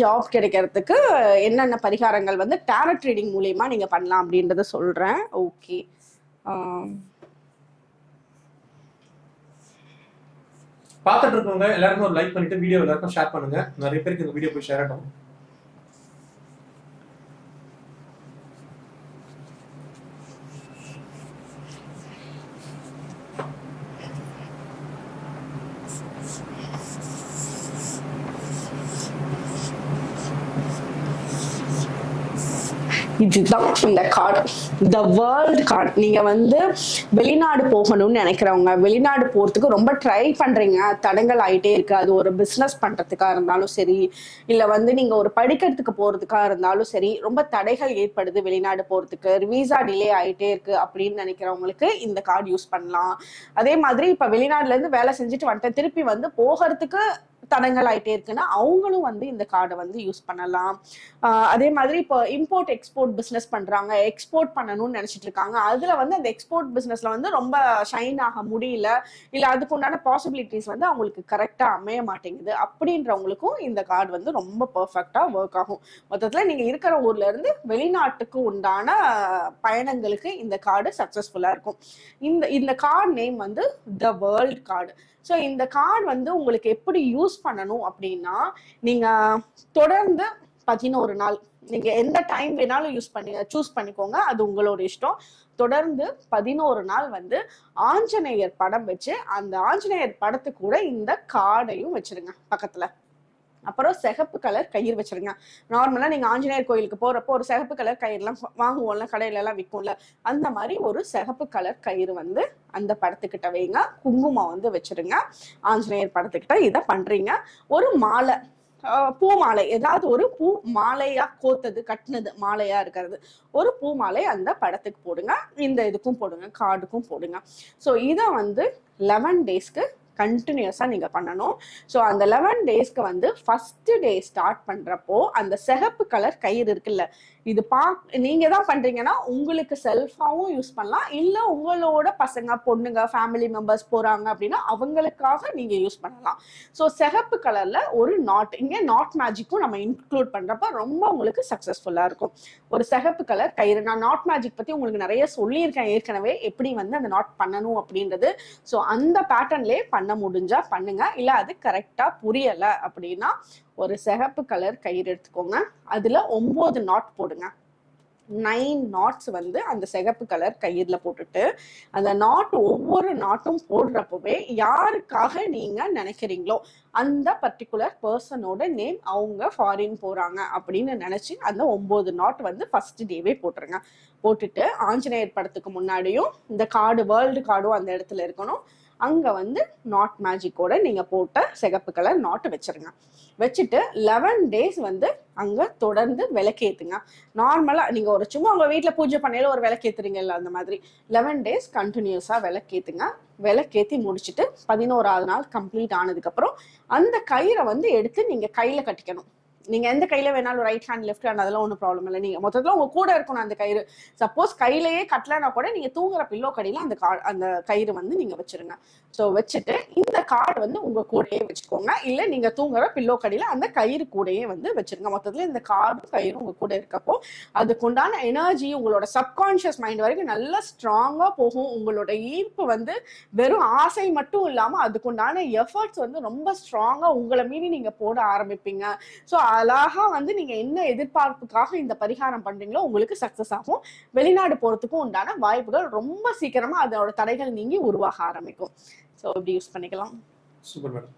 Job கிடைக்கிறதுக்கு என்னென்ன பரிகாரங்கள் வந்து டேரட் ட்ரீடிங் மூலியமா நீங்க பண்ணலாம் அப்படின்றத சொல்றேன். ஓகே பார்த்துட்டு இருக்கவங்க எல்லாருக்கும் ஒரு லைக் பண்ணிட்டு வீடியோ எல்லாருக்கும் ஷேர் பண்ணுங்க. நிறைய பேருக்கு இந்த வீடியோ போய் ஷேர் ஆகும் இதுதான் இந்த கார்டு த வேர்ல்டு கார்டு நீங்கள் வந்து வெளிநாடு போகணும்னு நினைக்கிறவங்க வெளிநாடு போகிறதுக்கு ரொம்ப ட்ரை பண்ணுறீங்க தடங்கள் ஆகிட்டே இருக்குது அது ஒரு பிஸ்னஸ் பண்ணுறதுக்காக இருந்தாலும் சரி இல்லை வந்து நீங்கள் ஒரு படிக்கிறதுக்கு போகிறதுக்காக இருந்தாலும் சரி ரொம்ப தடைகள் ஏற்படுது வெளிநாடு போகிறதுக்கு விசா டிலே ஆகிட்டே இருக்கு அப்படின்னு நினைக்கிறவங்களுக்கு இந்த கார்டு யூஸ் பண்ணலாம். அதே மாதிரி இப்போ வெளிநாடுலேருந்து வேலை செஞ்சுட்டு வந்துட்டேன். திருப்பி வந்து போகிறதுக்கு தடங்கள் ஆயிட்டே இருக்குன்னா அவங்களும் வந்து இந்த கார்டை வந்து யூஸ் பண்ணலாம். அதே மாதிரி இப்போ இம்போர்ட் எக்ஸ்போர்ட் பிஸ்னஸ் பண்றாங்க. எக்ஸ்போர்ட் பண்ணணும்னு நினைச்சிட்டு இருக்காங்க அதுல வந்து அந்த எக்ஸ்போர்ட் பிஸ்னஸில் வந்து ரொம்ப ஷைன் ஆக முடியல. இல்ல அதுக்கு உண்டான பாசிபிலிட்டிஸ் வந்து அவங்களுக்கு கரெக்டா அமைய மாட்டேங்குது. அப்படின்றவங்களுக்கும் இந்த கார்டு வந்து ரொம்ப பெர்ஃபெக்டா ஒர்க் ஆகும். மொத்தத்துல நீங்க இருக்கிற ஊர்ல இருந்து வெளிநாட்டுக்கு உண்டான பயணங்களுக்கு இந்த கார்டு சக்சஸ்ஃபுல்லா இருக்கும். இந்த இந்த கார்டு நேம் வந்து த வேர்ல்ட் கார்டு ஸோ இந்த கார்டு வந்து உங்களுக்கு எப்படி யூஸ் பண்ணணும் அப்படின்னா நீங்க தொடர்ந்து பதினோரு நாள் நீங்க எந்த டைம் வேணாலும் யூஸ் பண்ணி சூஸ் பண்ணிக்கோங்க. அது உங்களோட இஷ்டம். தொடர்ந்து பதினோரு நாள் வந்து ஆஞ்சநேயர் படம் வச்சு அந்த ஆஞ்சநேயர் படத்து கூட இந்த கார்டையும் வச்சிருங்க பக்கத்துல. அப்புறம் சிகப்பு கலர் கயிறு வச்சிருங்க. நார்மலா நீங்க ஆஞ்சநேயர் கோயிலுக்கு போறப்போ ஒரு சிகப்பு கலர் கயிறுலாம் வாங்குவோம்ல கடையில எல்லாம் விற்கும்ல அந்த மாதிரி ஒரு சிகப்பு கலர் கயிறு வந்து அந்த படத்துக்கிட்ட வைங்க. குங்குமம் வந்து வச்சிருங்க. ஆஞ்சநேயர் படத்துக்கிட்ட இதை பண்றீங்க. ஒரு மாலை பூ மாலை ஏதாவது ஒரு பூ மாலையா கோத்தது கட்டினது மாலையா இருக்கிறது ஒரு பூ மாலை அந்த படத்துக்கு போடுங்க. இந்த இதுக்கும் போடுங்க கார்டுக்கும் போடுங்க. ஸோ இதை வந்து லெவன் டேஸ்க்கு கண்டினியூஸாக நீங்கள் பண்ணணும். ஸோ அந்த லெவன் டேஸ்க்கு வந்து ஃபர்ஸ்ட் டே ஸ்டார்ட் பண்ணுறப்போ அந்த சிகப்பு கலர் கயிறு இருக்குல்ல இது பா நீங்க தான் பண்றீங்கன்னா உங்களுக்கு செல்ஃபாவும் யூஸ் பண்ணலாம். இல்ல உங்களோட பசங்க பொண்ணுங்க ஃபேமிலி மெம்பர்ஸ் போறாங்க அப்படின்னா அவங்களுக்காக நீங்க யூஸ் பண்ணலாம். ஸோ சிகப்பு கலர்ல ஒரு நாட் இங்க நாட் மேஜிக்கும் நம்ம இன்க்ளூட் பண்றப்ப ரொம்ப உங்களுக்கு சக்சஸ்ஃபுல்லா இருக்கும். ஒரு சிகப்பு கலர் கயிறு நான் நாட் மேஜிக் பத்தி உங்களுக்கு நிறைய சொல்லியிருக்கேன் ஏற்கனவே எப்படி வந்து அந்த நாட் பண்ணணும் அப்படின்றது. ஸோ அந்த பேட்டர்ன்லேயே பண்ண முடிஞ்சா பண்ணுங்க. இல்ல அது கரெக்டா புரியல அப்படின்னா ஒரு சிகப்பு கலர் கயிறு எடுத்துக்கோங்க. அதில் ஒம்பது நாட் போடுங்க. நைன் நாட்ஸ் வந்து அந்த சிகப்பு கலர் கயிறில் போட்டுட்டு அந்த நாட் ஒவ்வொரு நாட்டும் போடுறப்பவே யாருக்காக நீங்கள் நினைக்கிறீங்களோ அந்த பர்டிகுலர் பர்சனோட நேம் அவங்க ஃபாரின் போகிறாங்க அப்படின்னு நினச்சி அந்த ஒம்பது நாட் வந்து ஃபர்ஸ்ட் டேவே போட்டுருங்க. போட்டுட்டு ஆஞ்சநேயர் படத்துக்கு முன்னாடியும் இந்த கார்டு வேர்ல்டு கார்டும் அந்த இடத்துல இருக்கணும். அங்கே வந்து நாட் மேஜிக்கோட நீங்கள் போட்ட சிகப்பு கலர் நாட்டு வச்சிருங்க. வச்சுட்டு லெவன் டேஸ் வந்து அங்கே தொடர்ந்து விளக்கேத்துங்க. நார்மலாக நீங்கள் ஒரு சும்மா உங்கள் வீட்டில் பூஜை பண்ணையில் ஒரு விளக்கேத்துறீங்கல்ல அந்த மாதிரி. லெவன் டேஸ் கண்டினியூஸாக விளக்கேத்துங்க. விளக்கேத்தி முடிச்சுட்டு பதினோராவது நாள் கம்ப்ளீட் ஆனதுக்கப்புறம் அந்த கயிறை வந்து எடுத்து நீங்கள் கையில் கட்டிக்கணும். நீங்க எந்த கையில வேணாலும் ரைட் ஹேண்ட் லெஃப்ட் ஹேண்ட் அதெல்லாம் ஒன்றும் ப்ராப்ளம் இல்லை. நீங்க மொத்தத்தில் உங்க கூட இருக்கணும் அந்த கயிறு. சப்போஸ் கையிலேயே கட்டலனா கூட நீங்க தூங்குற பில்லோ கடியில அந்த கா அந்த கயிறு வந்து நீங்க வச்சிருங்க. ஸோ வச்சுட்டு இந்த கார்டு வந்து உங்க கூடயே வச்சுக்கோங்க. இல்ல நீங்க தூங்குற பில்லோ கடியில அந்த கயிறு கூடயே வந்து வச்சிருங்க. மொத்தத்தில் இந்த கார்டு கயிறு உங்க கூட இருக்கப்போ அதுக்குண்டான எனர்ஜி உங்களோட சப்கான்ஷியஸ் மைண்ட் வரைக்கும் நல்லா ஸ்ட்ராங்கா போகும். உங்களோட ஈர்ப்பு வந்து வெறும் ஆசை மட்டும் இல்லாம அதுக்குண்டான எஃபர்ட்ஸ் வந்து ரொம்ப ஸ்ட்ராங்கா உங்களை மீறி நீங்க போட ஆரம்பிப்பீங்க. ஸோ அழகா வந்து நீங்க என்ன எதிர்பார்ப்புக்காக இந்த பரிகாரம் பண்றீங்களோ உங்களுக்கு சக்சஸ் ஆகும். வெளிநாடு போறதுக்கும் உண்டான வாய்ப்புகள் ரொம்ப சீக்கிரமா அதோட தடைகள் நீங்கி உருவாக ஆரம்பிக்கும். ஸோ இப்படி யூஸ் பண்ணிக்கலாம்? Super madam